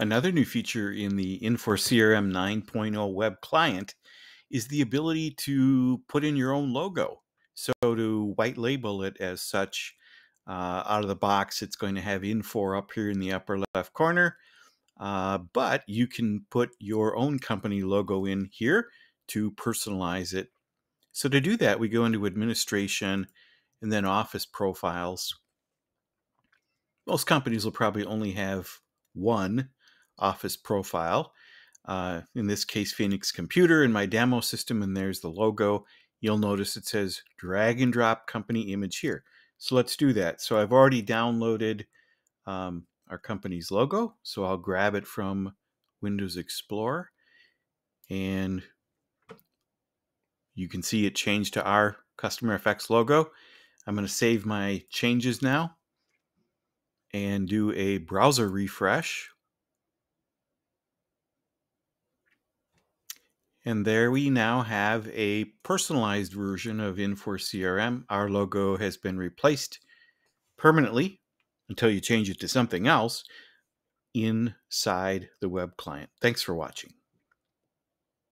Another new feature in the Infor CRM 9.0 web client is the ability to put in your own logo. So to white label it as such, uh, out of the box, it's going to have Infor up here in the upper left corner. Uh, but you can put your own company logo in here to personalize it. So to do that, we go into administration and then office profiles. Most companies will probably only have one office profile. Uh, in this case, Phoenix Computer in my demo system, and there's the logo. You'll notice it says drag and drop company image here. So let's do that. So I've already downloaded um, our company's logo. So I'll grab it from Windows Explorer and you can see it changed to our Customer FX logo. I'm going to save my changes now and do a browser refresh. And there we now have a personalized version of Infor CRM. Our logo has been replaced permanently until you change it to something else inside the web client. Thanks for watching.